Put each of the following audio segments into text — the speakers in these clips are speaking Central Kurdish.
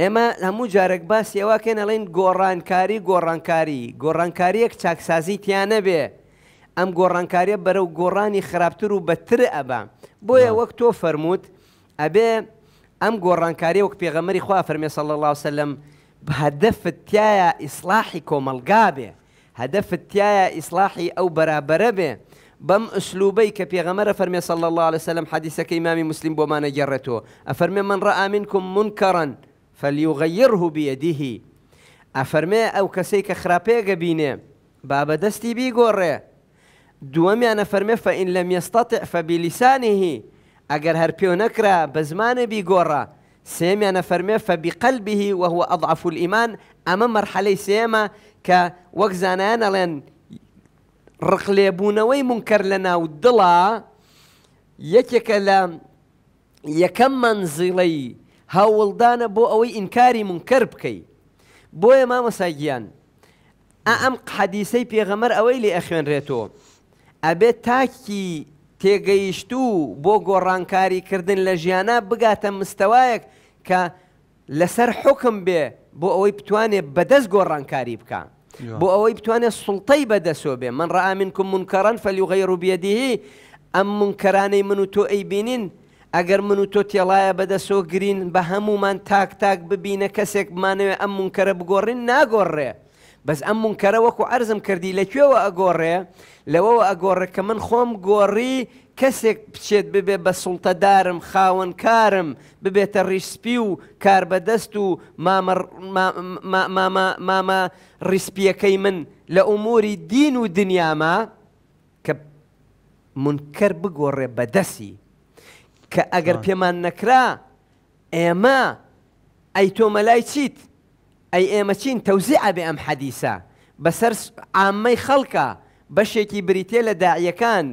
ئێمە هەموو جارەک باسی ئەوە کەین ئەڵێن گۆڕانکاری گۆڕانکاری، گۆڕانکاریەک چاکسازی تیا نەبێ ئەم گۆڕانکاریە بەرەو گۆڕانی خراپتر و بەدتر ئەبا. بۆیە وەک تۆ فەرمووت ئەبێ ئەم گۆڕانکاریە وەک پێغەمبەری خوا فەرمێ صلی اللە وسلم هەدەفت تیایا ئیسڵاحی کۆمەڵگا بێ هەدەفت تیایا ئیسڵاحی ئەو بەرابەرە بێ بەم ئسلوبەی کە پێغەمەر ئەفەرمێ صلی اللە علیە وسلم حەدیسەکەی مامی مسلم بۆمان ئەگێڕێتۆ ئەفەرمێ من رئا منکم منکرا فلیغیره بیدیه ئەفەرمێ ئەو کەسەی کە خراپەیەک ئەبینێ با بە دەستی بیگۆڕێ دووەمیان ئەفەرمێ فان لم یستطع فبلسانه ئەگەر هەر پێو نەکرا بە زمانێ بیگۆڕە، سێیەمیان ئەفەرمێ فبقلبه وهو اضعف الایمان ئەمە مەرحەلەی سێیەمە کە وەک زانایان ئەڵێن ڕق لێبوونەوەی مونکەر لەناو دڵا یەکێکە لە یەکەم مەنزیڵەی هەوڵدانە بۆ ئەوەی ئینکاری مونکەر بکەی بۆیە مامۆستا گیان ئا ئەم قحەدیسەی پێغەمەر ئەوەی لێ ئەخوێنرێتۆ ئەبێت تاکی تێگەیشتوو بۆ گۆڕانکاری کردن لە ژیانا بگاتە مستەوایەک کە لەسەر حوکم بێ بۆ ئەوەی بتوانێ بەدەست گۆڕانکاری بکا بۆ ئەوەی بتوانێ سوڵتەی بەدەسۆ بێ من رآ منکم منکرا فلیغیروا بیده ئەم منکەرانەی من و تۆ ئەیبینین ئەگەر من و تۆ تێڵایە بەدەسۆ گرین بە هەموومان تاک تاک ببینە کەسێک بمانەوێ ئەم منکەرە بگۆڕین ناگۆڕرێ بەس ئەم مونکەرە وەکو عەرزم کردی لە کوێوە ئەگۆڕێ لەوەوە ئەگۆڕێ کە من خۆم گۆڕی کەسێک بچێت ببێ بە سوڵتەدارم خاوەنکارم ببێتە ڕیسپی و کاربەدەست و مامە ڕیسپیەکەی من لە ئوموری دین و دنیاما کە منکەر بگۆڕێ بەدەسی کە ئەگەر پێمان نەکرا ئێمە ئەی تۆ مەلای چیت ئەی ئێمە چین تەوزیع ئەبێ ئەم حەدیسە بەسەر عامەی خەڵکا بەشێکی بریتیە لە داعیەکان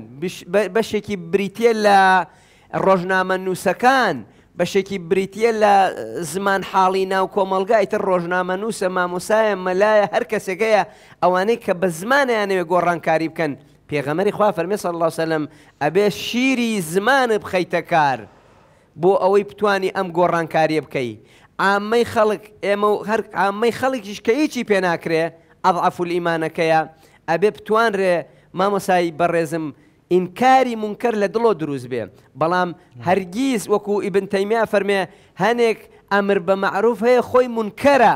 بەشێکی بریتیە لە ڕۆژنامە نووسەکان بەشێکی بریتیە لە زمان حاڵی ناو کۆمەلگا ئیتر ڕۆژنامە نووسە مامۆسایە مەلایە هەر کەسێکەیە ئەوانەی کە بە زمانیانەوێ گۆڕانکاری بکەن پێغەمەری خوا فەرمی صلی اللە وسلم ئەبێ شیری زمانت بخەیتە کار بۆ ئەوەی بتوانی ئەم گۆڕانکاریە بکەی عامەی خەڵک ئێمە و هەر عامەی خەڵکیش کە هیچی پێ ناکرێ اضعف الایمانەکەیە ئەبێ بتوانرێ مامۆسای بەڕێزم ئینکاری مونکەر لە دڵۆ دروست بێ بەڵام هەرگیز وەکو ئیبن تەیمیا فەرمێ هەنێک ئەمر بە مەعروف هەیە خۆی مونکەرە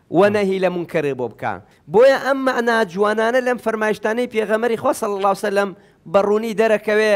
و نەهی لە مونکەرێ بۆ بکا، بۆیە ئەم مەعنا جوانانە لەم فەرمایشتانەی پێغەمبەری خوا صلی اللە وسلم بە ڕوونی دەرەکەوێ،